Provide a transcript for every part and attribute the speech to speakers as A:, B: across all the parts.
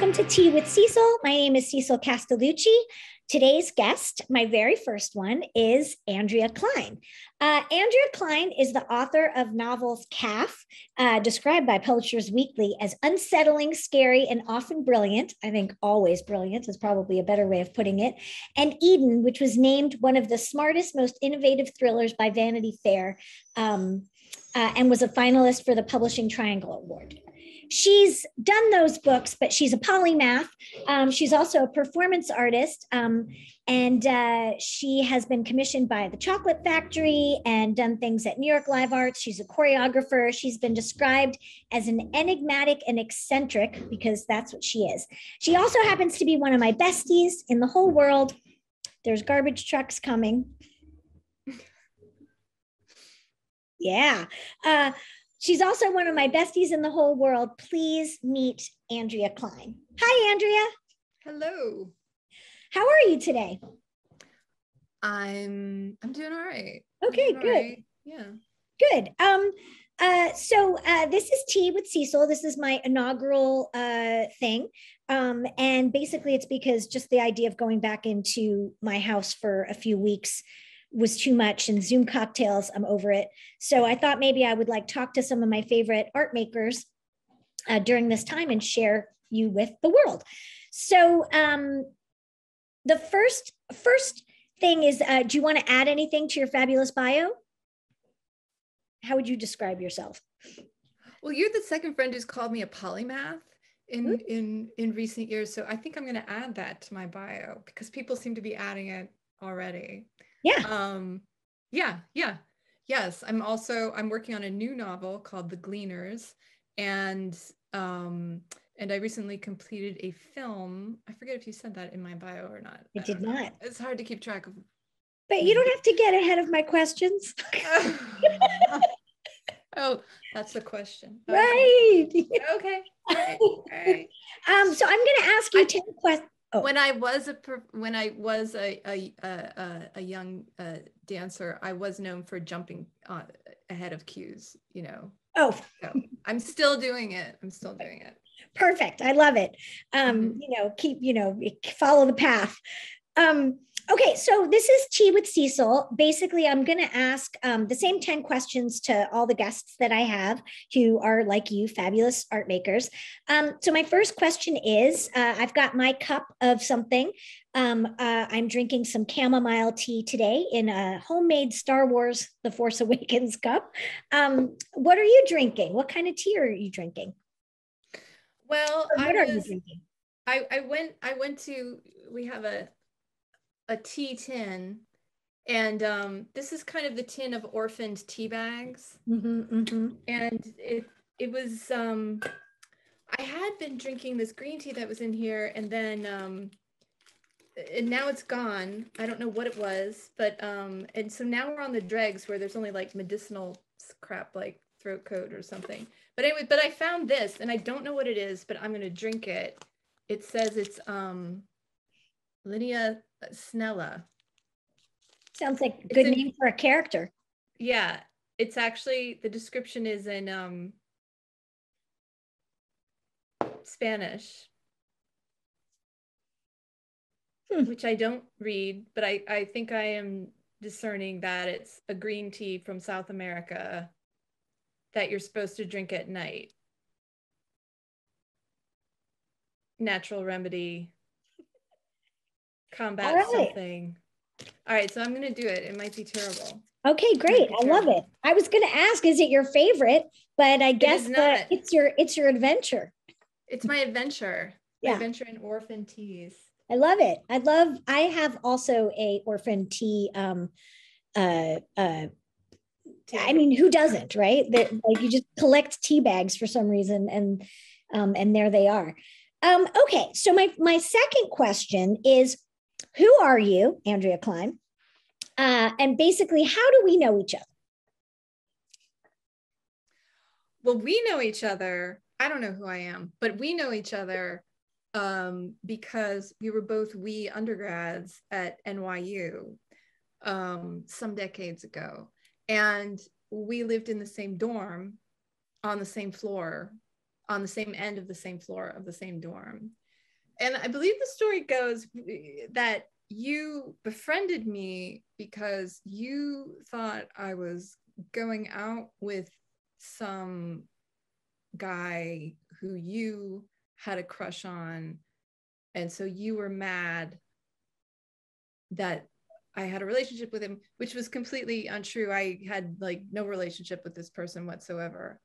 A: Welcome to Tea with Cecil. My name is Cecil Castellucci. Today's guest, my very first one, is Andrea Kleine. Uh, Andrea Kleine is the author of novels Calf, uh, described by Publishers Weekly as unsettling, scary, and often brilliant. I think always brilliant is probably a better way of putting it. And Eden, which was named one of the smartest, most innovative thrillers by Vanity Fair. Um, uh, and was a finalist for the Publishing Triangle Award she's done those books, but she's a polymath. Um, she's also a performance artist. Um, and uh, she has been commissioned by the Chocolate Factory and done things at New York Live Arts. She's a choreographer. She's been described as an enigmatic and eccentric because that's what she is. She also happens to be one of my besties in the whole world. There's garbage trucks coming. yeah. Uh, She's also one of my besties in the whole world. Please meet Andrea Kleine. Hi, Andrea.
B: Hello.
A: How are you today?
B: I'm I'm doing all right.
A: Okay, good. Right.
B: Yeah.
A: Good. Um uh, so uh, this is tea with Cecil. This is my inaugural uh, thing, um, and basically it's because just the idea of going back into my house for a few weeks was too much and Zoom cocktails, I'm over it. So I thought maybe I would like talk to some of my favorite art makers uh, during this time and share you with the world. So um, the first first thing is, uh, do you want to add anything to your fabulous bio? How would you describe yourself?
B: Well, you're the second friend who's called me a polymath in in in recent years, so I think I'm going to add that to my bio because people seem to be adding it already.
A: Yeah.
B: Um, yeah, yeah. Yes, I'm also I'm working on a new novel called The Gleaners and um and I recently completed a film. I forget if you said that in my bio or not.
A: It did know. not.
B: It's hard to keep track of.
A: But you don't have to get ahead of my questions.
B: oh, that's the question.
A: Okay. Right.
B: okay. All right. All right.
A: Um, so I'm going to ask you I, 10 questions.
B: Oh. When I was a when I was a a a, a young uh, dancer, I was known for jumping uh, ahead of cues. You know.
A: Oh.
B: So I'm still doing it. I'm still doing it.
A: Perfect. I love it. Um, mm-hmm. You know, keep you know follow the path. Um, Okay, so this is Tea with Cecil. Basically, I'm going to ask um, the same 10 questions to all the guests that I have who are like you, fabulous art makers. Um, so, my first question is uh, I've got my cup of something. Um, uh, I'm drinking some chamomile tea today in a homemade Star Wars The Force Awakens cup. Um, what are you drinking? What kind of tea are you drinking?
B: Well, what I are you drinking? I, I went I went to we have a a tea tin and um, this is kind of the tin of orphaned tea bags.
A: Mm-hmm, mm-hmm.
B: and it it was um, i had been drinking this green tea that was in here and then um, and now it's gone. I don't know what it was but um and so now we're on the dregs where there's only like medicinal crap like throat coat or something. But anyway but i found this and i don't know what it is but i'm going to drink it. It says it's um Linea Snella.
A: Sounds like a good in, name for a character.
B: Yeah, it's actually the description is in um, Spanish, hmm. which I don't read, but I, I think I am discerning that it's a green tea from South America that you're supposed to drink at night. Natural remedy combat right. something. All right, so I'm gonna do it. It might be terrible.
A: Okay, great. I love it. I was gonna ask, is it your favorite? But I guess it it's your it's your adventure.
B: It's my adventure. Yeah. adventure in orphan teas.
A: I love it. I love. I have also a orphan tea. Um, uh, uh, I mean, who doesn't, right? That like you just collect tea bags for some reason, and um, and there they are. Um, okay, so my my second question is who are you, Andrea Kleine? Uh, and basically, how do we know each other?
B: Well, we know each other. I don't know who I am, but we know each other um, because we were both we undergrads at NYU um, some decades ago. And we lived in the same dorm on the same floor, on the same end of the same floor of the same dorm. And I believe the story goes that you befriended me because you thought I was going out with some guy who you had a crush on. And so you were mad that I had a relationship with him, which was completely untrue. I had like no relationship with this person whatsoever.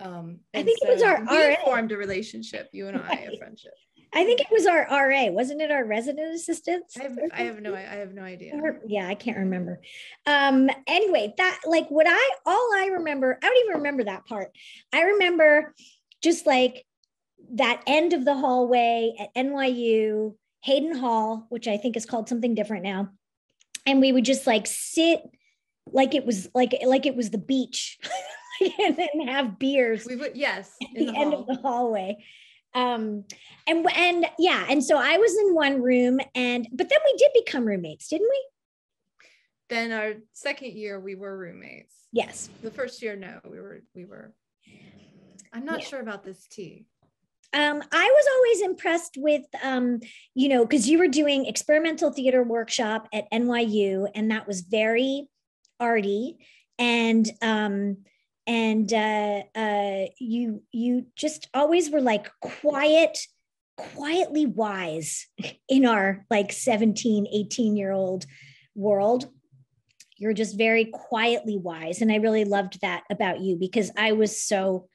B: Um,
A: I think so it was our
B: we RA. formed a relationship, you and I, a friendship.
A: I think it was our RA, wasn't it? Our resident assistants.
B: I have, I have no, I have no idea.
A: Yeah, I can't remember. Um, anyway, that like what I all I remember, I don't even remember that part. I remember just like that end of the hallway at NYU, Hayden Hall, which I think is called something different now, and we would just like sit like it was like like it was the beach. and then have beers.
B: We would yes,
A: at the, the end of the hallway um and and yeah and so i was in one room and but then we did become roommates didn't we?
B: Then our second year we were roommates.
A: Yes.
B: The first year no we were we were. I'm not yeah. sure about this tea.
A: Um, I was always impressed with, um, you know, because you were doing experimental theater workshop at NYU, and that was very arty. And um, and uh, uh, you you just always were like quiet quietly wise in our like 17 18 year old world. You're just very quietly wise and i really loved that about you because i was so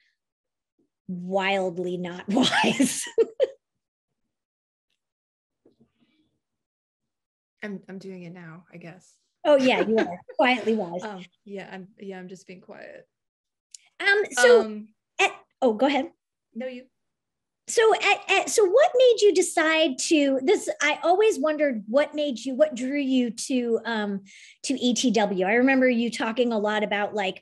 A: wildly not wise.
B: I'm i'm doing it now i guess.
A: Oh yeah you are. Quietly wise.
B: Um, yeah i'm yeah i'm just being quiet
A: um, so, um, at, oh, go ahead.
B: No, you.
A: So, at, at, so what made you decide to this? I always wondered what made you, what drew you to um to ETW. I remember you talking a lot about like,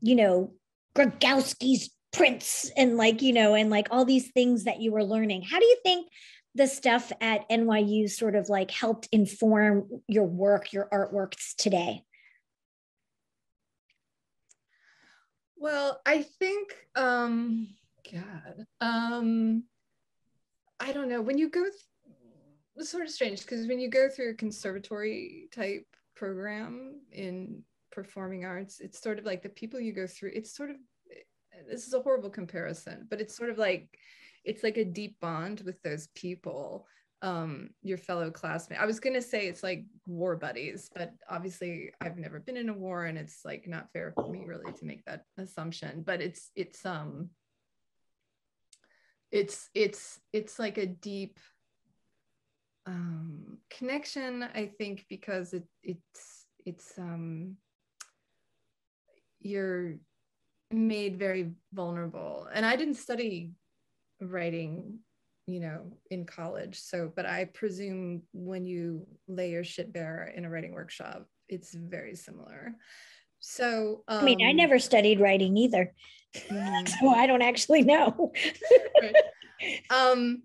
A: you know, Grotowski's prints and like you know, and like all these things that you were learning. How do you think the stuff at NYU sort of like helped inform your work, your artworks today?
B: Well, I think um God. Um I don't know. When you go th- it's sort of strange because when you go through a conservatory type program in performing arts, it's sort of like the people you go through, it's sort of this is a horrible comparison, but it's sort of like it's like a deep bond with those people um, your fellow classmate. I was gonna say it's like war buddies, but obviously I've never been in a war, and it's like not fair for me really to make that assumption. But it's it's um it's it's it's like a deep um, connection, I think, because it it's it's um you're made very vulnerable, and I didn't study writing you know in college so but i presume when you lay your shit bare in a writing workshop it's very similar so
A: um, i mean i um, never studied writing either mm. so i don't actually know
B: right. um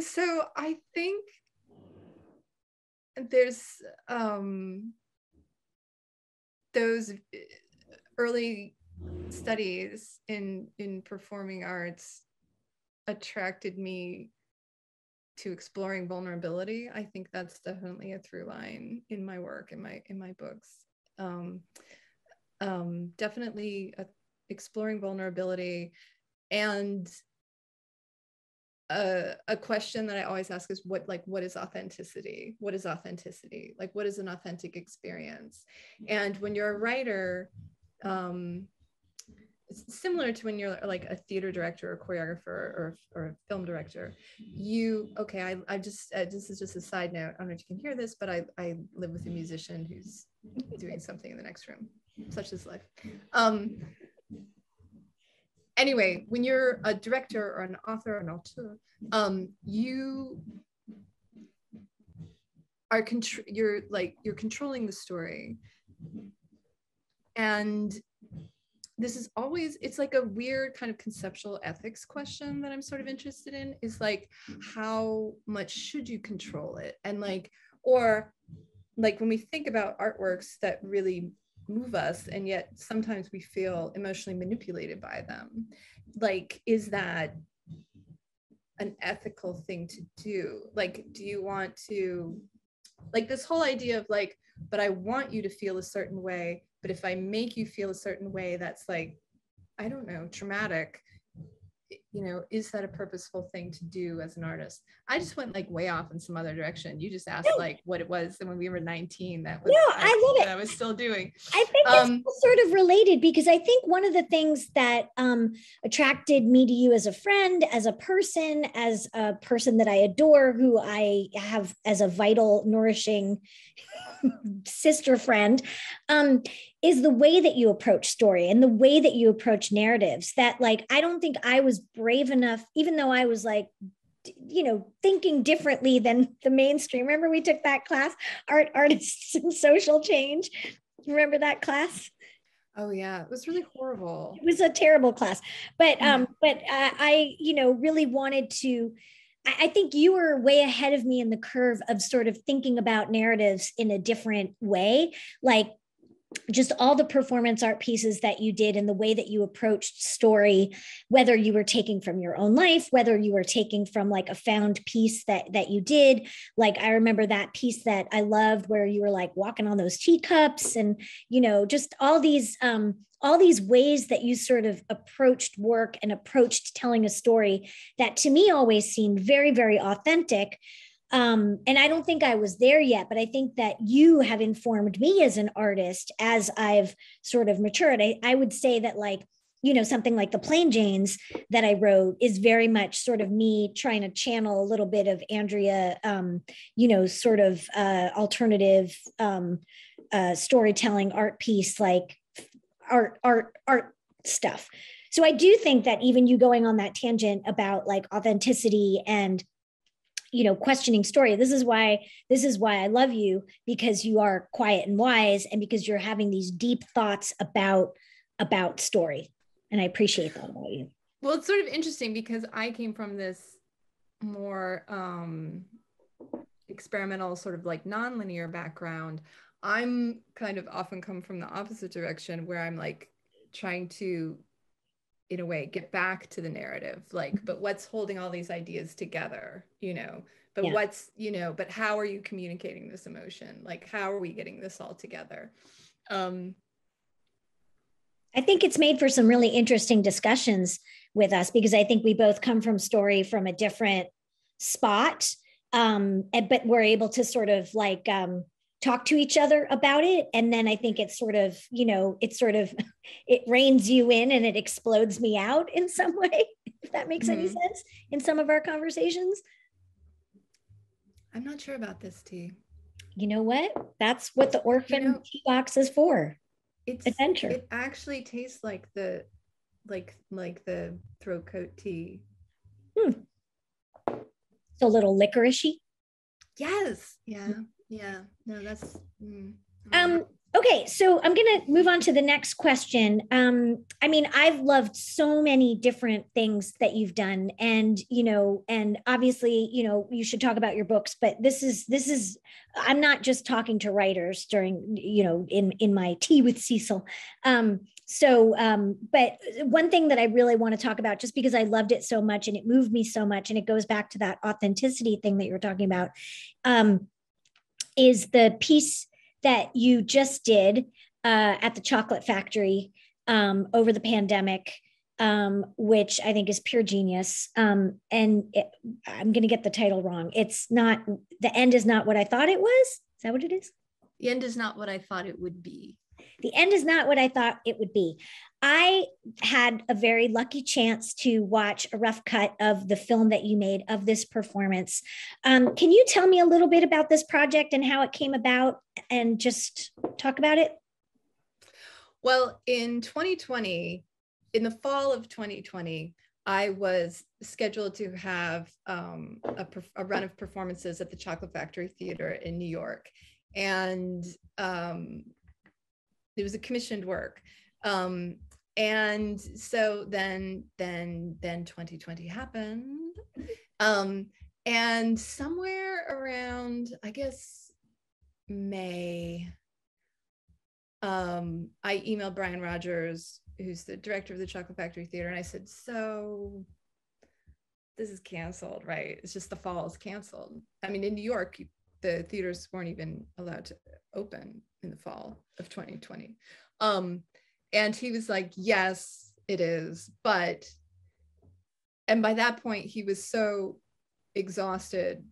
B: so i think there's um those early studies in in performing arts attracted me to exploring vulnerability i think that's definitely a through line in my work in my in my books. Um, um, definitely a, exploring vulnerability and a, a question that i always ask is what like what is authenticity? What is authenticity? Like what is an authentic experience? And when you're a writer um, similar to when you're like a theater director or choreographer or, or a film director you okay i, I just uh, this is just a side note i don't know if you can hear this but i, I live with a musician who's doing something in the next room. Such is life. Um anyway when you're a director or an author or an auteur um you are contr- you're like you're controlling the story. And this is always it's like a weird kind of conceptual ethics question that i'm sort of interested in is like how much should you control it? And like or like when we think about artworks that really move us and yet sometimes we feel emotionally manipulated by them like is that an ethical thing to do? Like do you want to like this whole idea of like but i want you to feel a certain way but if i make you feel a certain way that's like i don't know traumatic you know is that a purposeful thing to do as an artist? I just went like way off in some other direction. You just asked like what it was and when we were 19 that was
A: no, I, love it.
B: i was still doing.
A: I think um, it's sort of related because i think one of the things that um, attracted me to you as a friend as a person as a person that i adore who i have as a vital nourishing sister friend um, is the way that you approach story and the way that you approach narratives that like i don't think i was brave enough even though i was like you know thinking differently than the mainstream. Remember we took that class art artists and social change? Remember that class?
B: Oh yeah it was really horrible.
A: It was a terrible class. But um but uh, i you know really wanted to I think you were way ahead of me in the curve of sort of thinking about narratives in a different way. Like just all the performance art pieces that you did and the way that you approached story whether you were taking from your own life whether you were taking from like a found piece that that you did like i remember that piece that i loved where you were like walking on those teacups and you know just all these um all these ways that you sort of approached work and approached telling a story that to me always seemed very, very authentic. Um, and I don't think I was there yet, but I think that you have informed me as an artist as I've sort of matured. I, I would say that, like, you know, something like the Plain Janes that I wrote is very much sort of me trying to channel a little bit of Andrea, um, you know, sort of uh, alternative um, uh, storytelling art piece, like art art art stuff so i do think that even you going on that tangent about like authenticity and you know questioning story. This is why this is why i love you because you are quiet and wise and because you're having these deep thoughts about about story. And i appreciate that about you.
B: Well it's sort of interesting because i came from this more um experimental sort of like nonlinear background. I'm kind of often come from the opposite direction where I'm like trying to, in a way, get back to the narrative. Like, mm-hmm. but what's holding all these ideas together, you know? But yeah. what's, you know, but how are you communicating this emotion? Like, how are we getting this all together? Um,
A: I think it's made for some really interesting discussions with us because I think we both come from story from a different spot. Um, but we're able to sort of like um, talk to each other about it. And then i think it's sort of you know it sort of it reins you in and it explodes me out in some way if that makes mm-hmm. any sense in some of our conversations.
B: I'm not sure about this tea
A: you know what? That's what the orphan you know, tea box is for
B: it's adventure. it actually tastes like the like like the throat coat tea. Hmm.
A: so a little licoricey.
B: Yes. Yeah yeah, no, that's. Mm,
A: um, okay, so I'm going to move on to the next question. Um, I mean, I've loved so many different things that you've done, and you know, and obviously, you know, you should talk about your books. But this is this is I'm not just talking to writers during you know in in my tea with Cecil. Um, so um, but one thing that i really want to talk about just because i loved it so much and it moved me so much and it goes back to that authenticity thing that you're talking about um, is the piece that you just did uh, at the chocolate factory um, over the pandemic um, which i think is pure genius. Um, and it, i'm going to get the title wrong. It's not the end is not what i thought it was. Is that what it is?
B: The end is not what i thought it would be
A: the end is not what I thought it would be. I had a very lucky chance to watch a rough cut of the film that you made of this performance. Um, can you tell me a little bit about this project and how it came about and just talk about it?
B: Well, in 2020, in the fall of 2020, I was scheduled to have um, a, a, run of performances at the Chocolate Factory Theater in New York. And um, it was a commissioned work um, and so then then then 2020 happened um, and somewhere around i guess may um, i emailed brian rogers who's the director of the chocolate factory theater and i said so this is canceled, right? It's just the fall is canceled. I mean, in New York, the theaters weren't even allowed to open in the fall of 2020. Um, and he was like, yes, it is. But, and by that point, he was so exhausted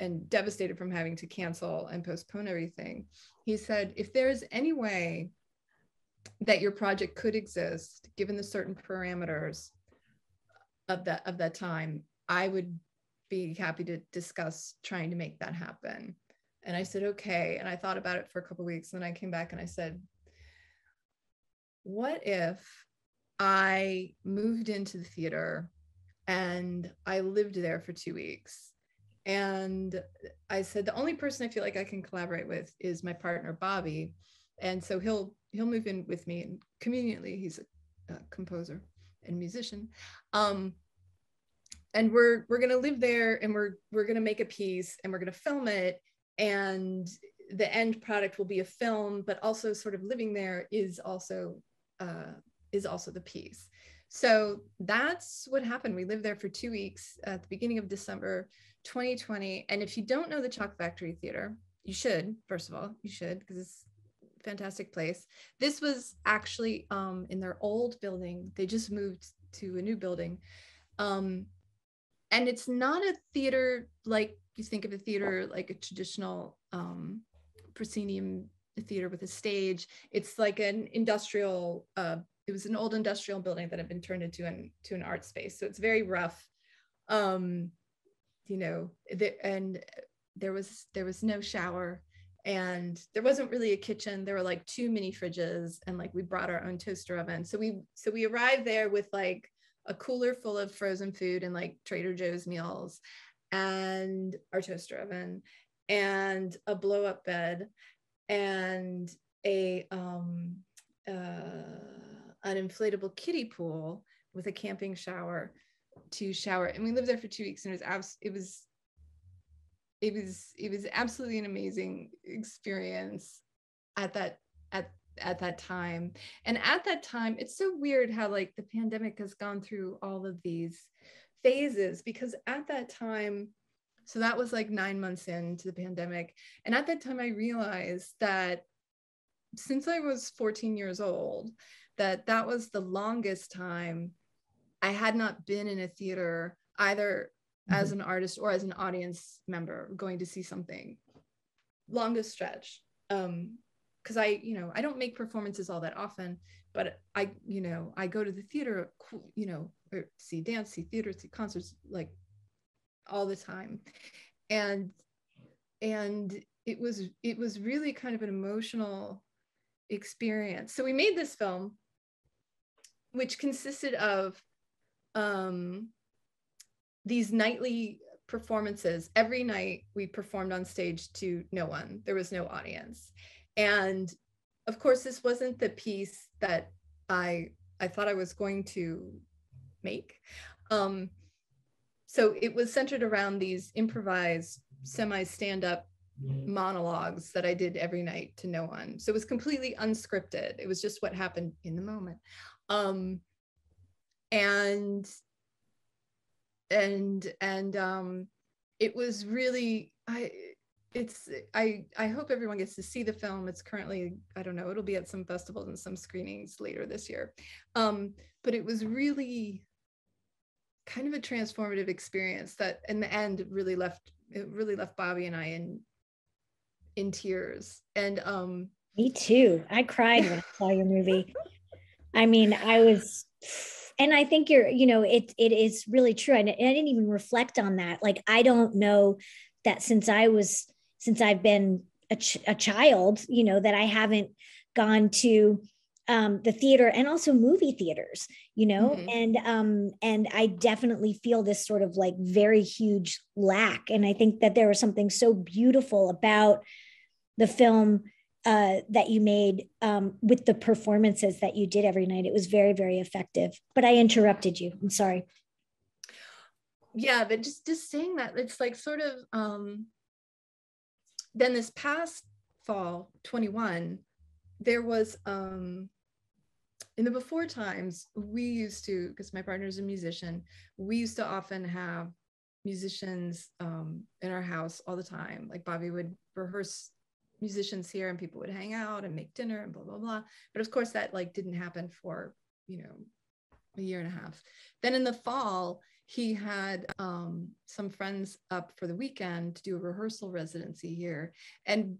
B: and devastated from having to cancel and postpone everything. He said, if there's any way that your project could exist, given the certain parameters of that of that time, I would be happy to discuss trying to make that happen. And I said, okay. And I thought about it for a couple weeks. And then I came back and I said, what if I moved into the theater and I lived there for two weeks? And I said, the only person I feel like I can collaborate with is my partner, Bobby. And so he'll he'll move in with me and conveniently he's a, a composer and musician. Um, and we're we're gonna live there and we're we're gonna make a piece and we're gonna film it. And the end product will be a film but also sort of living there is also uh, is also the piece. So that's what happened. We lived there for two weeks at the beginning of december 2020 and if you don't know the Chocolate Factory theater you should first of all you should because it's a fantastic place. This was actually um, in their old building. They just moved to a new building. Um, and it's not a theater like you think of a theater like a traditional um, proscenium theater with a stage. It's like an industrial. Uh, it was an old industrial building that had been turned into an to an art space. So it's very rough. Um, you know, the, and there was there was no shower and there wasn't really a kitchen there were like two mini fridges and like we brought our own toaster oven so we so we arrived there with like a cooler full of frozen food and like Trader Joe's meals and our toaster oven and a blow up bed and a um uh, an inflatable kiddie pool with a camping shower to shower. And we lived there for two weeks and it was abs- it was it was it was absolutely an amazing experience at that at at that time. And at that time it's so weird how like the pandemic has gone through all of these phases because at that time so that was like 9 months into the pandemic. And at that time i realized that since i was 14 years old that that was the longest time i had not been in a theater either mm-hmm. as an artist or as an audience member going to see something. Longest stretch. Um because I, you know, I don't make performances all that often, but I, you know, I go to the theater, you know, or see dance, see theater, see concerts like all the time. And and it was it was really kind of an emotional experience. So we made this film which consisted of um these nightly performances. Every night we performed on stage to no one. There was no audience and of course this wasn't the piece that i i thought i was going to make. Um so it was centered around these improvised semi stand-up monologues that i did every night to no one. So it was completely unscripted. It was just what happened in the moment. Um and and and um it was really i it's i i hope everyone gets to see the film. It's currently i don't know it'll be at some festivals and some screenings later this year. Um, but it was really kind of a transformative experience that in the end really left it really left bobby and i in in tears. And um
A: me too. I cried when i saw your movie. I mean i was and i think you're you know it it is really true. I, I didn't even reflect on that. Like i don't know that since i was since I've been a, ch- a child, you know, that I haven't gone to um, the theater and also movie theaters, you know, mm-hmm. and um, and I definitely feel this sort of like very huge lack. And I think that there was something so beautiful about the film uh, that you made um, with the performances that you did every night. It was very, very effective. But I interrupted you. I'm sorry.
B: Yeah, but just just saying that it's like sort of um, then this past fall 21 there was um in the before times, we used to, because my partner's a musician, we used to often have musicians um, in our house all the time. Like Bobby would rehearse musicians here and people would hang out and make dinner and blah, blah, blah. But of course that like didn't happen for, you know, a year and a half. Then in the fall, he had um, some friends up for the weekend to do a rehearsal residency here. And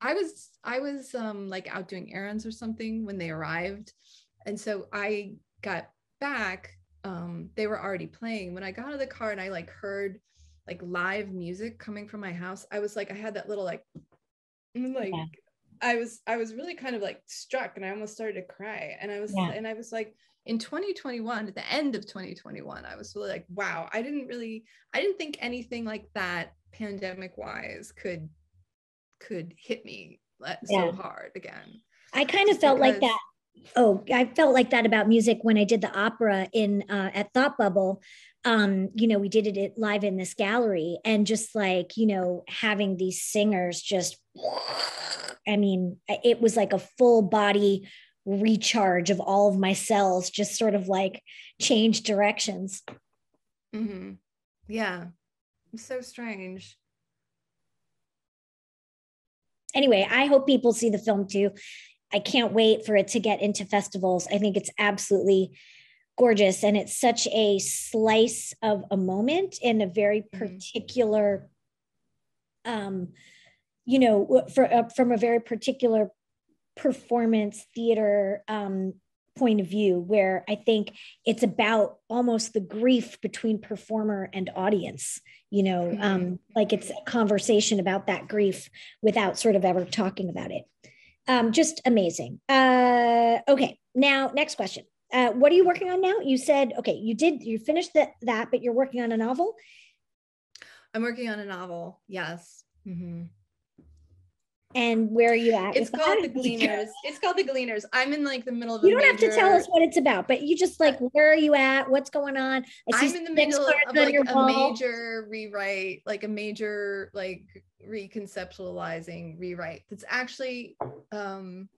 B: I was I was um, like out doing errands or something when they arrived, and so I got back. Um, they were already playing. When I got out of the car and I like heard like live music coming from my house, I was like I had that little like like yeah. I was I was really kind of like struck, and I almost started to cry. And I was yeah. and I was like in 2021 at the end of 2021 i was really like wow i didn't really i didn't think anything like that pandemic wise could could hit me so hard again.
A: I kind of felt because... like that. Oh, I felt like that about music when I did the opera in uh, at Thought Bubble. Um, you know, we did it live in this gallery, and just like you know, having these singers just, I mean, it was like a full body recharge of all of my cells, just sort of like change directions.
B: Mm-hmm. Yeah, so strange
A: anyway, I hope people see the film too. I can't wait for it to get into festivals. I think it's absolutely gorgeous and it's such a slice of a moment in a very mm-hmm. particular um you know for uh, from a very particular performance theater um point of view where i think it's about almost the grief between performer and audience you know mm-hmm. um, like it's a conversation about that grief without sort of ever talking about it. Um, just amazing. Uh, okay now next question. Uh, what are you working on now? You said okay you did you finished that that but you're working on a novel?
B: I'm working on a novel yes. Mm-hmm.
A: And where are you at?
B: It's called the Gleaners. It's called the Gleaners. I'm in like the middle of.
A: You don't major... have to tell us what it's about, but you just like where are you at? What's going on?
B: I am in the middle of like a wall. major rewrite, like a major like reconceptualizing rewrite. That's actually um,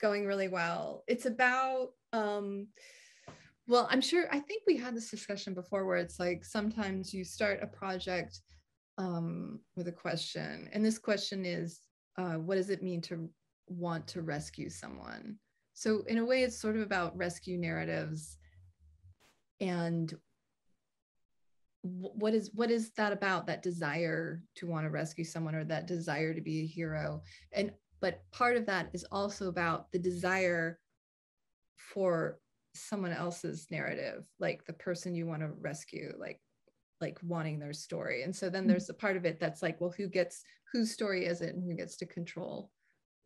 B: going really well. It's about. Um, well, I'm sure. I think we had this discussion before, where it's like sometimes you start a project um, with a question, and this question is uh, what does it mean to want to rescue someone? So, in a way, it's sort of about rescue narratives and what is what is that about that desire to want to rescue someone or that desire to be a hero and but part of that is also about the desire for someone else's narrative like the person you want to rescue like like wanting their story and so then mm. there's a part of it that's like well who gets whose story is it and who gets to control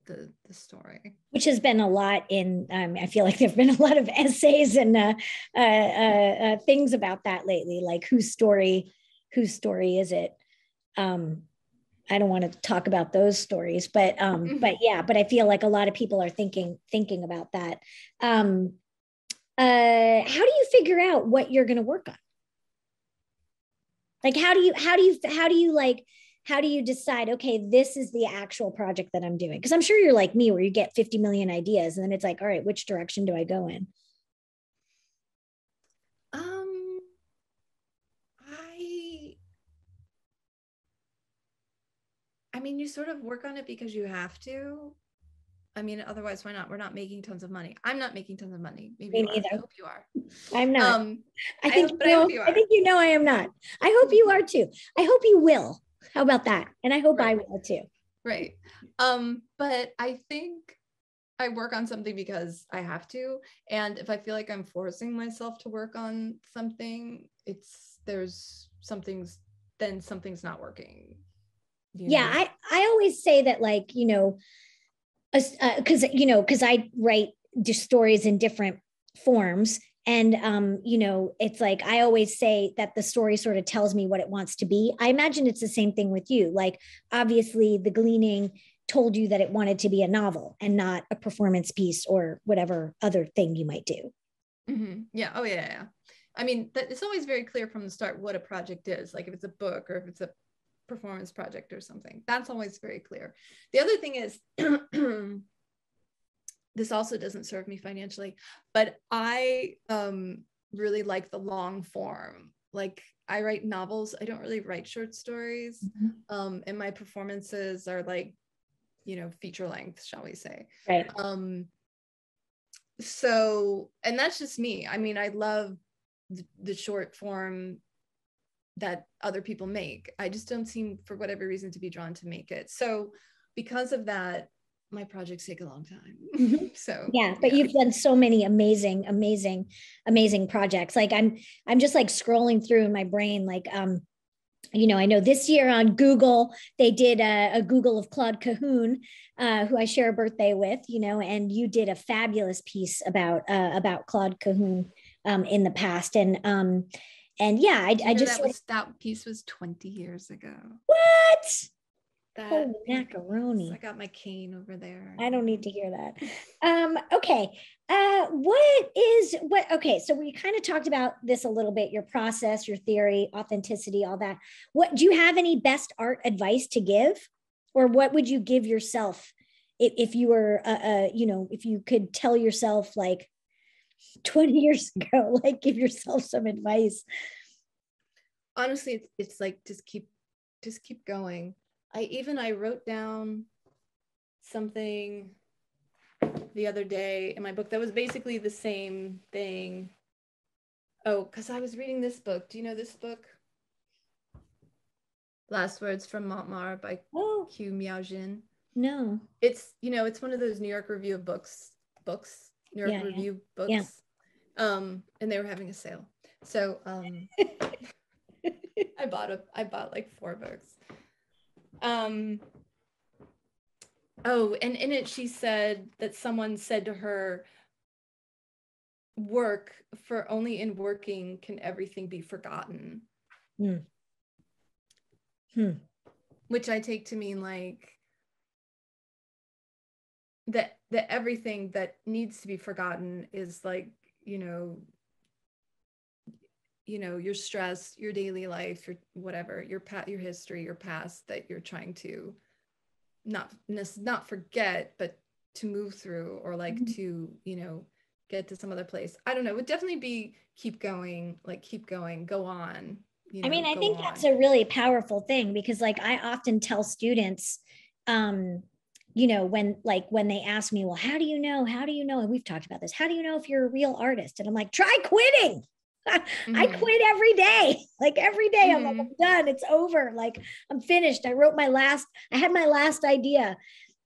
B: the the story?
A: Which has been a lot in um, i feel like there have been a lot of essays and uh, uh, uh, uh, things about that lately like whose story whose story is it? Um, i don't want to talk about those stories but um, mm-hmm. but yeah but i feel like a lot of people are thinking thinking about that. Um, uh, how do you figure out what you're going to work on? Like how do you how do you how do you like how do you decide okay this is the actual project that i'm doing because i'm sure you're like me where you get 50 million ideas and then it's like all right which direction do i go in
B: um i i mean you sort of work on it because you have to I mean, otherwise, why not? We're not making tons of money. I'm not making tons of money. Maybe Me I hope you are.
A: I'm not. Um, I think I, hope, you know, I, I think you know I am not. I hope you are too. I hope you will. How about that? And I hope right. I will too.
B: Right. Um, but I think I work on something because I have to. And if I feel like I'm forcing myself to work on something, it's there's something's then something's not working.
A: yeah, I I always say that like, you know, because uh, you know because i write stories in different forms and um you know it's like i always say that the story sort of tells me what it wants to be i imagine it's the same thing with you like obviously the gleaning told you that it wanted to be a novel and not a performance piece or whatever other thing you might do
B: mm-hmm. yeah oh yeah yeah i mean that it's always very clear from the start what a project is like if it's a book or if it's a performance project or something. That's always very clear. The other thing is, this also doesn't serve me financially, but I um, really like the long form. Like I write novels. I don't really write short stories. Mm-hmm. Um, and my performances are like, you know, feature length, shall we say.
A: Right.
B: Um, so, and that's just me. I mean, I love the, the short form that other people make. I just don't seem, for whatever reason, to be drawn to make it. So, because of that, my projects take a long time. Mm-hmm. so
A: yeah, but yeah. you've done so many amazing, amazing, amazing projects. Like I'm, I'm just like scrolling through in my brain, like um, you know, I know this year on Google they did a, a Google of Claude Cahun, uh, who I share a birthday with. You know, and you did a fabulous piece about uh, about Claude Cahun um, in the past, and um, and yeah, I, I just
B: that, was, that piece was twenty years ago.
A: What? That Holy macaroni.
B: I got my cane over there.
A: I don't need to hear that. Um, okay. Uh, what is what okay, so we kind of talked about this a little bit, your process, your theory, authenticity, all that. What do you have any best art advice to give? Or what would you give yourself if, if you were uh, uh, you know, if you could tell yourself like 20 years ago, like give yourself some advice?
B: Honestly, it's, it's like just keep just keep going I even I wrote down something the other day in my book that was basically the same thing. Oh, because I was reading this book. Do you know this book? Last Words from Montmartre by oh. Qiu Miaojin.
A: No.
B: It's, you know, it's one of those New York Review of Books books, New York yeah, Review yeah. books. Yeah. Um, and they were having a sale. So um I bought a I bought like four books. Um, oh, and in it, she said that someone said to her, work for only in working can everything be forgotten. Hmm. Hmm. Which I take to mean like that that everything that needs to be forgotten is like, you know, you know your stress your daily life your whatever your pat your history your past that you're trying to not not forget but to move through or like mm-hmm. to you know get to some other place. I don't know it would definitely be keep going like keep going go on
A: you know, i mean i think on. that's a really powerful thing because like i often tell students um you know when like when they ask me well how do you know? How do you know? And we've talked about this. How do you know if you're a real artist? And i'm like try quitting mm-hmm. I quit every day. Like every day, mm-hmm. I'm like, mm-hmm. I'm done. It's over. Like I'm finished. I wrote my last, I had my last idea.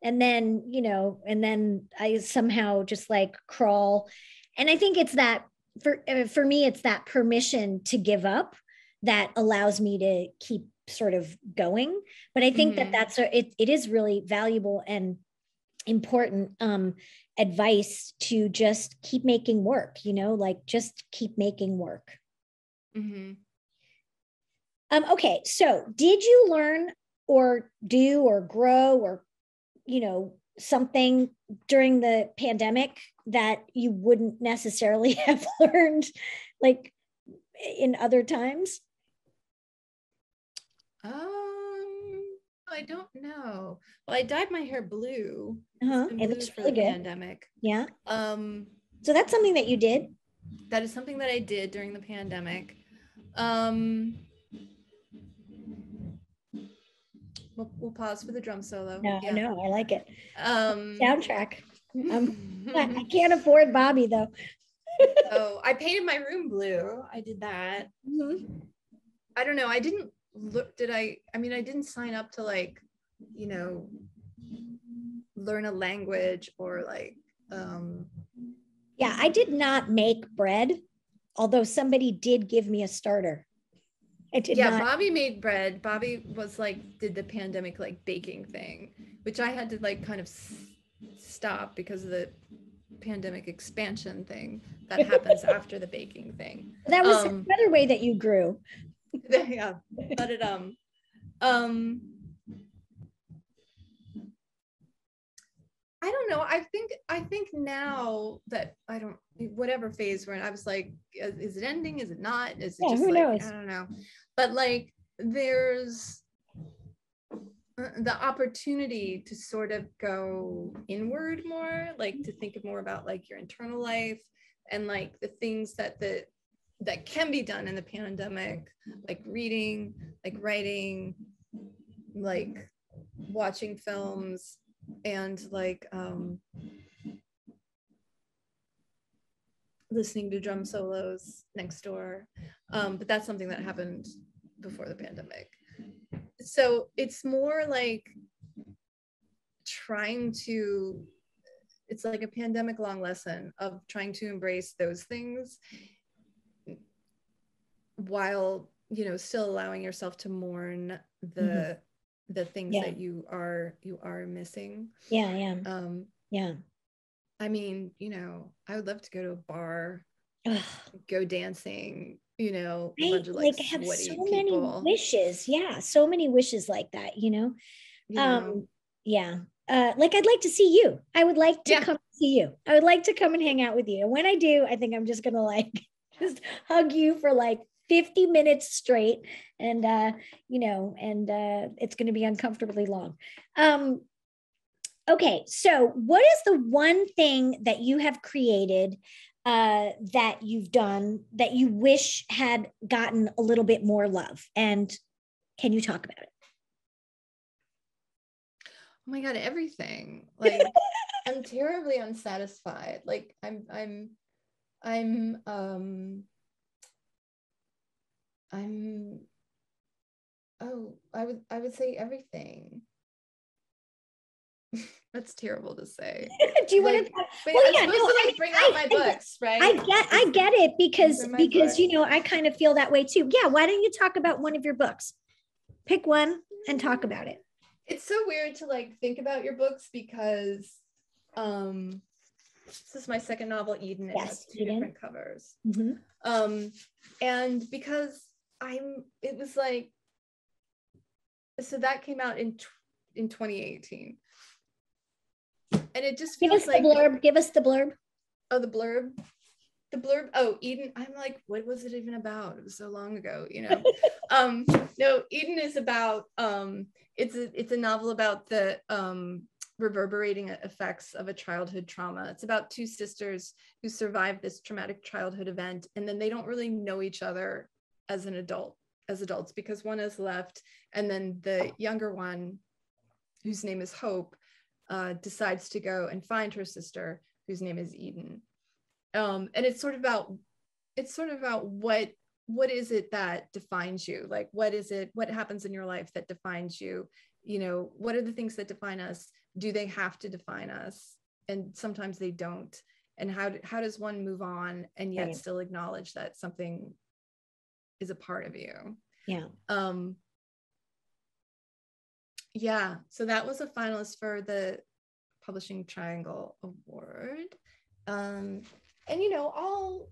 A: And then, you know, and then I somehow just like crawl. And I think it's that for uh, for me, it's that permission to give up that allows me to keep sort of going. But I think mm-hmm. that that's a, it, it is really valuable and important um, advice to just keep making work, you know, like just keep making work. Mm-hmm. Um, okay, so did you learn or do or grow or, you know, something during the pandemic that you wouldn't necessarily have learned like in other times?
B: I don't know. Well, I dyed my hair blue.
A: Uh-huh. It looks really good.
B: Pandemic.
A: Yeah. Um. So that's something that you did.
B: That is something that I did during the pandemic. Um. We'll, we'll pause for the drum solo.
A: No, yeah. no, I like it. Um. Soundtrack. Um, I can't afford Bobby though.
B: oh, I painted my room blue. I did that. Mm-hmm. I don't know. I didn't look did i i mean i didn't sign up to like you know learn a language or like um
A: yeah i did not make bread although somebody did give me a starter.
B: I did yeah not. bobby made bread. Bobby was like did the pandemic like baking thing which i had to like kind of s- stop because of the pandemic expansion thing that happens after the baking thing.
A: That was um, another way that you grew
B: yeah but it um um I don't know. I think I think now that I don't whatever phase we're in, I was like, is it ending? Is it not? Is it yeah, just like knows? I don't know. But like there's uh, the opportunity to sort of go inward more like to think more about like your internal life and like the things that the that can be done in the pandemic like reading like writing like watching films and like um listening to drum solos next door. Um but that's something that happened before the pandemic. So it's more like trying to it's like a pandemic long lesson of trying to embrace those things while you know still allowing yourself to mourn the mm-hmm. the things yeah. that you are you are missing
A: yeah yeah um yeah
B: i mean you know i would love to go to a bar Ugh. go dancing you know
A: right? like, like have so people. many wishes yeah so many wishes like that you know you um know. yeah uh like i'd like to see you i would like to yeah. come see you i would like to come and hang out with you and when i do i think i'm just gonna like just hug you for like 50 minutes straight and uh you know and uh it's going to be uncomfortably long. Um okay so what is the one thing that you have created uh that you've done that you wish had gotten a little bit more love? And can you talk about it?
B: Oh my god everything. Like i'm terribly unsatisfied. Like i'm i'm i'm um I'm oh, I would I would say everything. That's terrible to say.
A: Do you like, want to?
B: Well, yeah, no, to, like, bring out my books, right?
A: I get, I get it because because books. you know I kind of feel that way too. Yeah, why don't you talk about one of your books? Pick one and talk about it.
B: It's so weird to like think about your books because um this is my second novel, Eden. It yes, has two Eden. different covers. Mm-hmm. Um, and because I'm it was like so that came out in in 2018. And it just
A: give us like the blurb. Give us the blurb.
B: Oh, the blurb. The blurb. Oh, Eden. I'm like, what was it even about? It was so long ago, you know. um, no, Eden is about um it's a it's a novel about the um reverberating effects of a childhood trauma. It's about two sisters who survived this traumatic childhood event and then they don't really know each other as an adult as adults because one is left and then the younger one whose name is hope uh, decides to go and find her sister whose name is eden. Um, and it's sort of about it's sort of about what what is it that defines you? Like what is it what happens in your life that defines you? You know what are the things that define us? Do they have to define us? And sometimes they don't. And how how does one move on and yet right. still acknowledge that something is a part of you.
A: Yeah.
B: Um yeah, so that was a finalist for the Publishing Triangle Award. Um and you know, all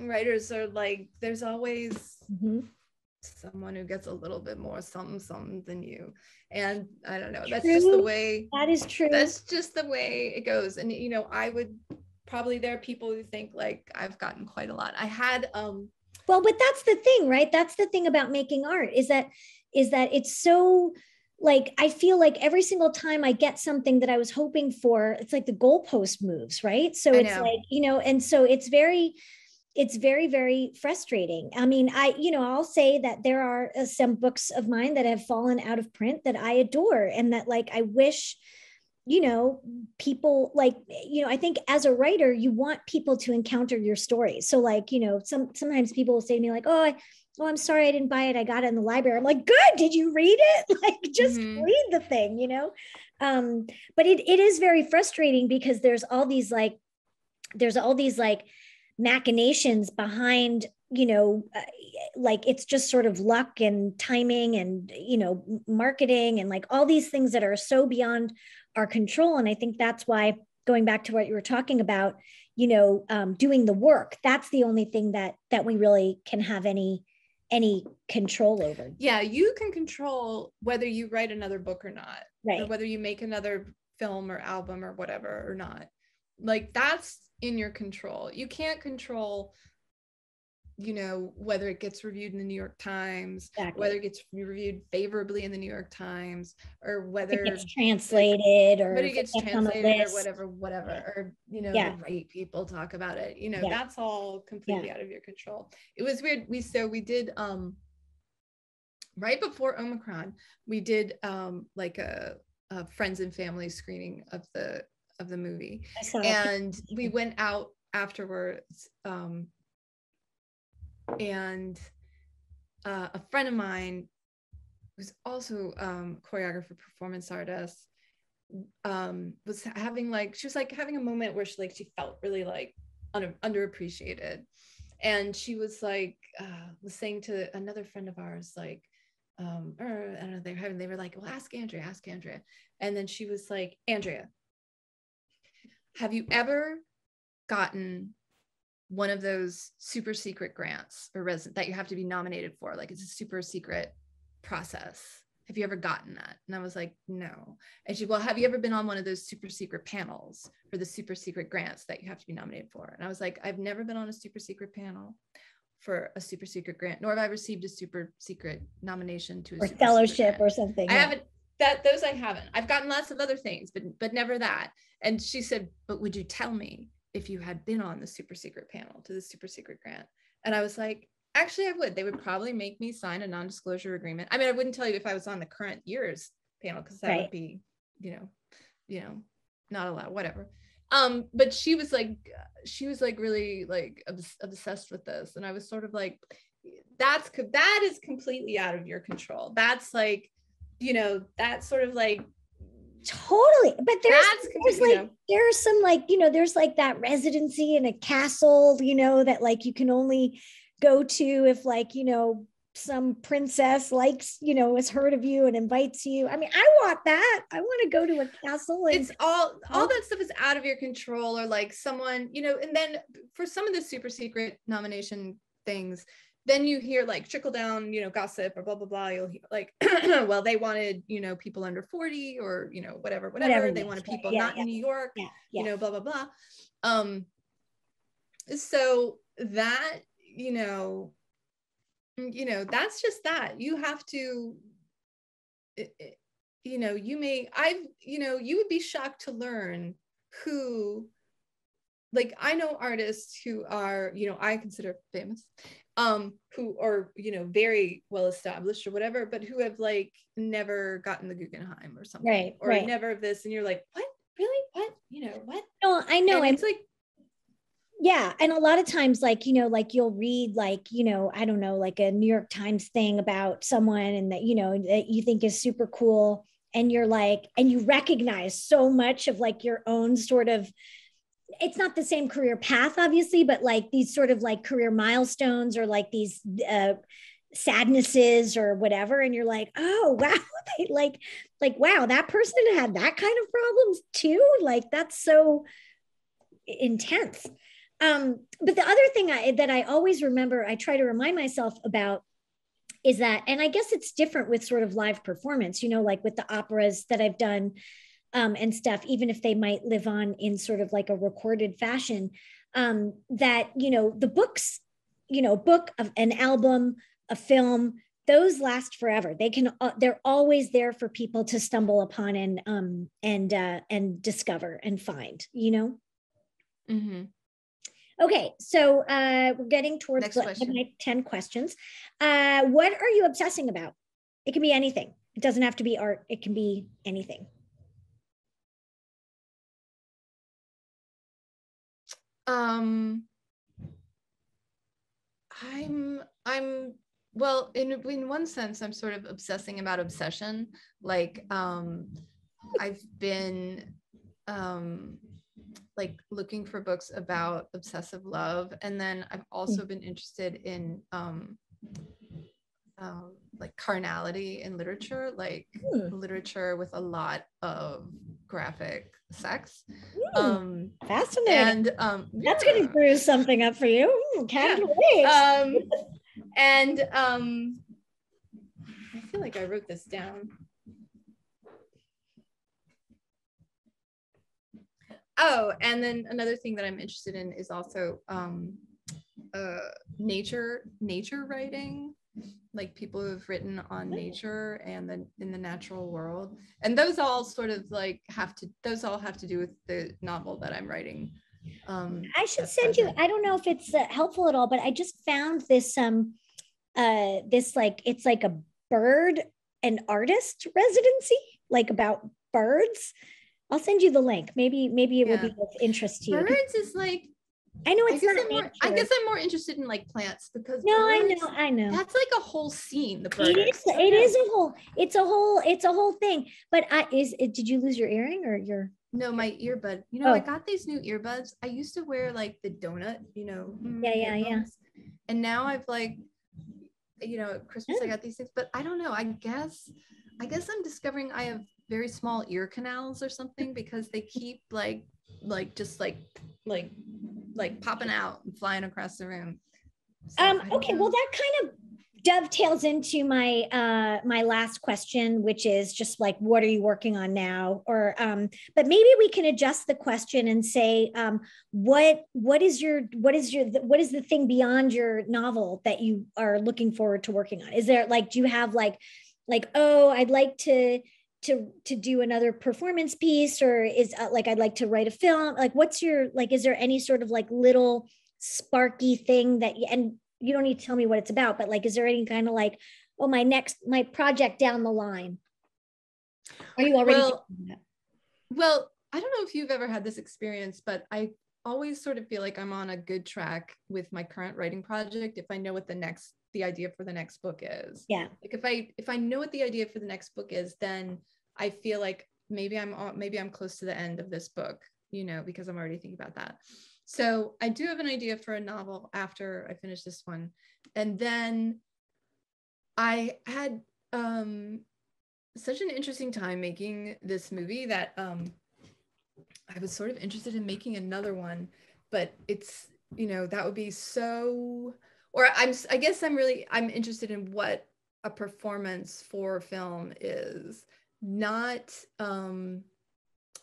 B: writers are like there's always mm-hmm. someone who gets a little bit more something something than you. And I don't know, true. that's just the way
A: that is true.
B: That's just the way it goes. And you know, I would probably there are people who think like I've gotten quite a lot. I had um
A: well, but that's the thing, right? That's the thing about making art is that is that it's so like I feel like every single time I get something that I was hoping for, it's like the goalpost moves, right? So it's like, you know, and so it's very it's very very frustrating i mean i you know i'll say that there are uh, some books of mine that have fallen out of print that i adore and that like i wish you know people like you know i think as a writer you want people to encounter your stories so like you know some sometimes people will say to me like oh I, oh i'm sorry i didn't buy it. I got it in the library. I'm like good. Did you read it? Like just mm-hmm. read the thing you know? Um but it, it is very frustrating because there's all these like there's all these like machinations behind you know uh, like it's just sort of luck and timing and you know marketing and like all these things that are so beyond our control. And i think that's why going back to what you were talking about you know um, doing the work that's the only thing that that we really can have any any control over.
B: Yeah you can control whether you write another book or not
A: right.
B: or whether you make another film or album or whatever or not. Like that's in your control. You can't control you know whether it gets reviewed in the new york times
A: Exactly.
B: whether it gets reviewed favorably in the new york times or whether
A: it gets translated or if
B: it gets
A: gets
B: translated or whatever whatever or you know
A: Yeah.
B: the right people talk about it you know
A: Yeah.
B: that's all completely out of your control it was weird we so we did um right before omicron we did um like a, a friends and family screening of the of the movie
A: I saw that.
B: and we went out afterwards um and uh, a friend of mine who's also um choreographer performance artist um was having like she was like having a moment where she like she felt really like under, underappreciated. And she was like uh was saying to another friend of ours like um or I don't know they were having they were like well ask Andrea ask Andrea. And then she was like Andrea have you ever gotten one of those super secret grants or resident that you have to be nominated for like it's a super secret process have you ever gotten that and i was like no and she well have you ever been on one of those super secret panels for the super secret grants that you have to be nominated for and i was like i've never been on a super secret panel for a super secret grant nor have i received a super secret nomination to a
A: or
B: super
A: fellowship or something.
B: I
A: yeah.
B: haven't that those I haven't. I've gotten lots of other things, but but never that. And she said, "But would you tell me if you had been on the super secret panel to the super secret grant?" And I was like, "Actually, I would. They would probably make me sign a non-disclosure agreement. I mean, I wouldn't tell you if I was on the current year's panel because that
A: Right.
B: would be, you know, you know, not allowed. Whatever." Um, but she was like, she was like really like obs- obsessed with this, and I was sort of like, "That's that is completely out of your control. That's like." you know that's sort of like
A: totally. But there's
B: that's
A: there's like
B: know,
A: there's some like you know there's like that residency in a castle you know that like you can only go to if like you know some princess likes you know has heard of you and invites you i mean i want that i want to go to a castle and
B: it's all all that stuff is out of your control or like someone you know and then for some of the super secret nomination things then you hear like trickle down you know gossip or blah blah blah. You'll hear like well they wanted you know people under 40 or you know whatever whatever,
A: Whatever,
B: they wanted people
A: Yeah,
B: not
A: yeah.
B: in new york
A: yeah
B: you know blah blah blah. Um so that you know you know that's just that. You have to it- it- you know you may i've you know you would be shocked to learn who like i know artists who are you know i consider famous um who are you know very well established or whatever but who have like never gotten the guggenheim or something
A: Right,
B: or
A: right.
B: never of this and you're like what? Really? What? You know what?
A: No i know
B: and it's like
A: yeah and a lot of times like you know like you'll read like you know i don't know like a new york times thing about someone and that you know that you think is super cool and you're like and you recognize so much of like your own sort of it's not the same career path obviously but like these sort of like career milestones or like these uh sadnesses or whatever and you're like oh wow they like like wow that person had that kind of problems too? Like that's so intense. Um but the other thing I, that i always remember i try to remind myself about is that and i guess it's different with sort of live performance you know like with the operas that i've done um, and stuff even if they might live on in sort of like a recorded fashion um, that you know the books you know book of an album a film those last forever they can uh, they're always there for people to stumble upon and um and uh and discover and find you know
B: Mm-hmm.
A: Okay, so uh, we're getting towards
B: Next question.
A: my 10 questions. Uh, what are you obsessing about? It can be anything. It doesn't have to be art. It can be anything.
B: Um i'm i'm well in in one sense i'm sort of obsessing about obsession. Like um i've been um like looking for books about obsessive love. And then i've also been interested in um um like carnality in literature like
A: Hmm.
B: literature with a lot of graphic sex
A: Hmm,
B: um
A: fascinating.
B: and um
A: That's
B: yeah.
A: going to brew something up for you. Hmm, can't
B: Yeah.
A: wait.
B: um and um i feel like i wrote this down oh and then another thing that i'm interested in is also um uh nature nature writing like people who've written on nature and the in the natural world. And those all sort of like have to those all have to do with the novel that i'm writing
A: um i should send you i don't know if it's uh, helpful at all but i just found this um uh this like it's like a bird and artist residency like about birds. I'll send you the link. Maybe maybe it yeah. will be of interest to you.
B: Birds is like
A: I know it's
B: I
A: not.
B: More, I guess I'm more interested in like plants because
A: no, birds, I know, I know.
B: That's like a whole scene. The birds.
A: It is. It is a whole. It's a whole. It's a whole thing. But I is. It, did you lose your earring or your?
B: No, my earbud. You know, oh. I got these new earbuds. I used to wear like the donut. You know.
A: Yeah, mm, yeah, yeah.
B: And now I've like, you know, at Christmas I oh. got these things, but I don't know. I guess, I guess I'm discovering I have very small ear canals or something because they keep like, like just like, like like popping out and flying across the room.
A: So um, okay, know. well, that kind of dovetails into my uh my last question which is just like what are you working on now or um but maybe we can adjust the question and say um what what is your what is your what is the thing beyond your novel that you are looking forward to working on is there like do you have like like oh i'd like to to to do another performance piece or is uh, like i'd like to write a film like what's your like is there any sort of like little sparky thing that you, and you don't need to tell me what it's about but like is there any kind of like oh my next my project down the line? Are you already
B: well, well i don't know if you've ever had this experience but i always sort of feel like i'm on a good track with my current writing project if i know what the next the idea for the next book is.
A: Yeah.
B: Like if i if i know what the idea for the next book is then I feel like maybe I'm maybe I'm close to the end of this book, you know, because I'm already thinking about that. So I do have an idea for a novel after I finish this one. And then I had um, such an interesting time making this movie that um, I was sort of interested in making another one, but it's, you know, that would be so, or I'm, I guess I'm really, I'm interested in what a performance for film is not um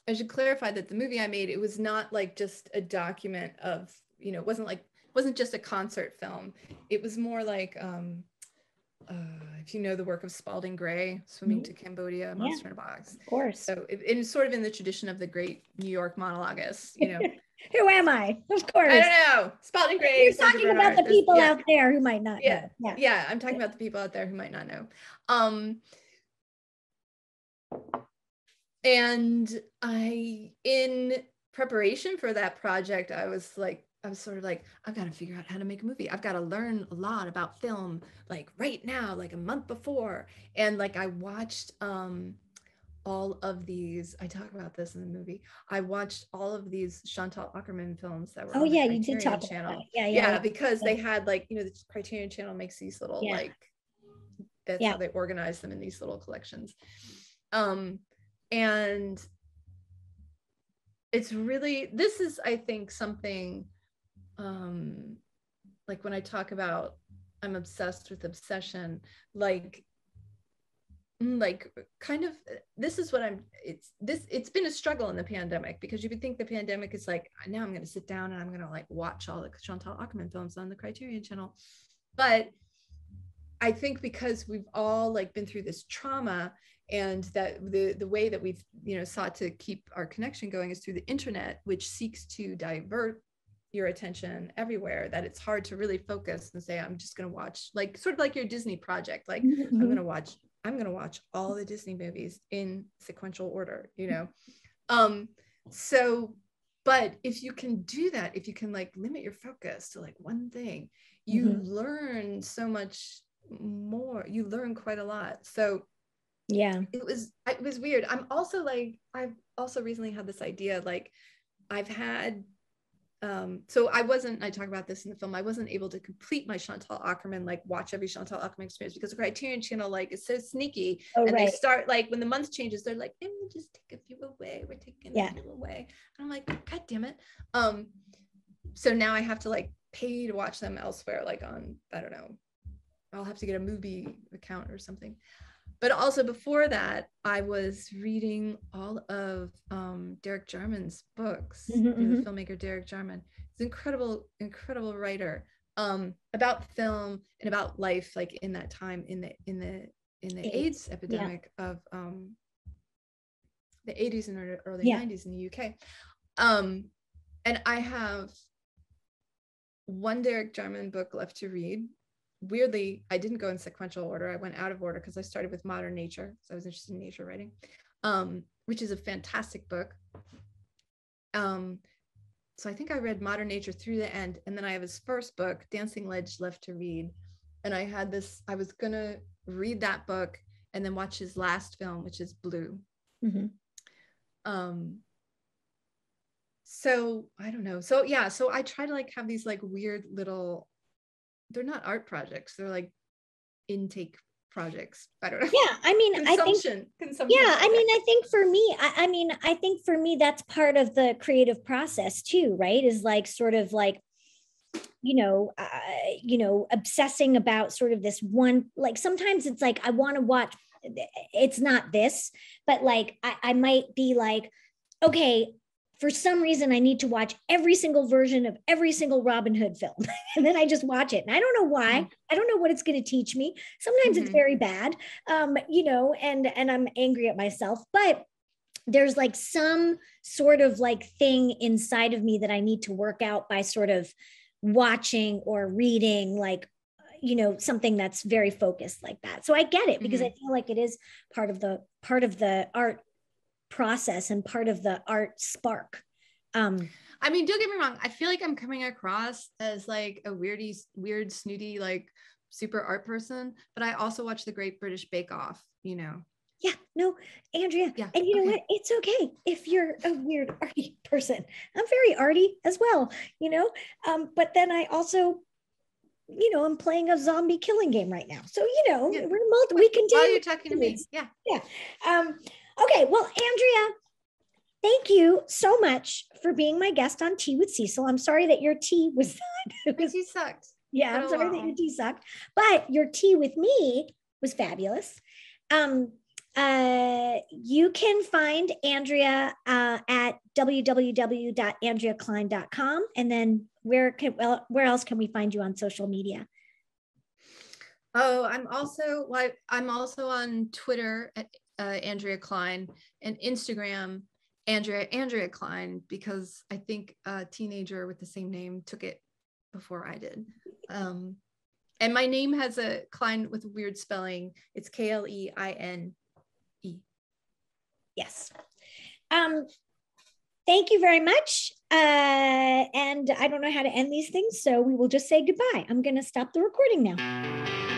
B: I should clarify that the movie I made, it was not like just a document of, you know, it wasn't like wasn't just a concert film. It was more like um uh, if you know the work of Spalding Gray, Swimming mm-hmm. to Cambodia, Monster yeah, in a Box.
A: Of course.
B: So it, it is sort of in the tradition of the great New York monologuist, you know.
A: who am I? Of course.
B: I don't know. Spalding Gray.
A: You're talking about the people yeah. out there who might not
B: yeah. know. Yeah. Yeah. I'm talking about the people out there who might not know. Um, and I, in preparation for that project, I was like, I was sort of like, I've got to figure out how to make a movie. I've got to learn a lot about film, like right now, like a month before. And like I watched um all of these. I talk about this in the movie. I watched all of these Chantal Akerman films that were.
A: Oh yeah, you did talk channel. About
B: yeah, yeah, yeah, because yeah. they had like you know the Criterion Channel makes these little yeah. like that's how they organize them in these little collections. Um, and it's really this is i think something um like when i talk about i'm obsessed with obsession like mm, like kind of this is what i'm it's this it's been a struggle in the pandemic because you would think the pandemic is like now i'm going to sit down and i'm going to like watch all the Chantal Akerman films on the criterion channel. But i think because we've all like been through this trauma and that the the way that we've you know sought to keep our connection going is through the internet which seeks to divert your attention everywhere that it's hard to really focus and say i'm just going to watch like sort of like your disney project like mm-hmm. i'm going to watch i'm going to watch all the disney movies in sequential order you know um so but if you can do that if you can like limit your focus to like one thing you mm-hmm. learn so much more you learn quite a lot so
A: yeah.
B: It was it was weird. I'm also like i've also recently had this idea like i've had um so i wasn't i talk about this in the film i wasn't able to complete my Chantal Akerman, like watch every Chantal Akerman experience because the criterion channel like is so sneaky. Oh, and right. they start like when the month changes they're like and we'll just take a few away. We're taking yeah. a few away. And i'm like god damn it. Um so now i have to like pay to watch them elsewhere like on i don't know i'll have to get a movie account or something but also before that, I was reading all of um, Derek Jarman's books, mm-hmm, the mm-hmm. filmmaker Derek Jarman. He's an incredible, incredible writer. um, about film and about life, like in that time in the in the in the AIDS, AIDS epidemic yeah. of um, the 80s and early yeah. 90s in the UK. Um, and I have one Derek Jarman book left to read. Weirdly, I didn't go in sequential order. I went out of order because I started with Modern Nature. So I was interested in nature writing, um, which is a fantastic book. Um, so I think I read Modern Nature through the end. And then I have his first book, Dancing Ledge, left to read. And I had this, I was going to read that book and then watch his last film, which is Blue. Mm-hmm. Um, so I don't know. So yeah, so I try to like have these like weird little, they're not art projects, they're like intake projects. I don't know.
A: Yeah, I mean, I think. Yeah, I mean, I think for me, I, I mean, I think for me, that's part of the creative process too, right? Is like sort of like you know uh, you know obsessing about sort of this one like sometimes it's like i want to watch it's not this but like I, I might be like okay for some reason I need to watch every single version of every single Robin Hood film. and then I just watch it. And I don't know why. Mm-hmm. I don't know what it's going to teach me. Sometimes mm-hmm. it's very bad. Um, you know, and and I'm angry at myself, but there's like some sort of like thing inside of me that I need to work out by sort of watching or reading like you know something that's very focused like that so i get it because mm-hmm. i feel like it is part of the part of the art process and part of the art spark um
B: i mean don't get me wrong i feel like i'm coming across as like a weirdy weird snooty like super art person but i also watch the great british bake off you know
A: yeah no andrea yeah and you know okay. what it's okay if you're a weird arty person i'm very arty as well you know um but then i also you know, I'm playing a zombie killing game right now. So, you know, yeah. we're multi, we can do.
B: While you're talking to me. Yeah.
A: Yeah. Um, Okay, well, Andrea, thank you so much for being my guest on Tea with Cecil. I'm sorry that your tea was
B: was, tea sucked.
A: Yeah, I'm sorry that your tea sucked, but your tea with me was fabulous. Um, uh, you can find Andrea uh, at www.andreakleine.com, and then where can well, where else can we find you on social media?
B: Oh, I'm also well, I'm also on Twitter at uh, Andrea Kleine and Instagram Andrea Andrea Kleine because I think a teenager with the same name took it before I did. Um, and my name has a Klein with weird spelling. It's K L E I N E.
A: Yes. Um, thank you very much. Uh, and I don't know how to end these things, so we will just say goodbye. I'm going to stop the recording now.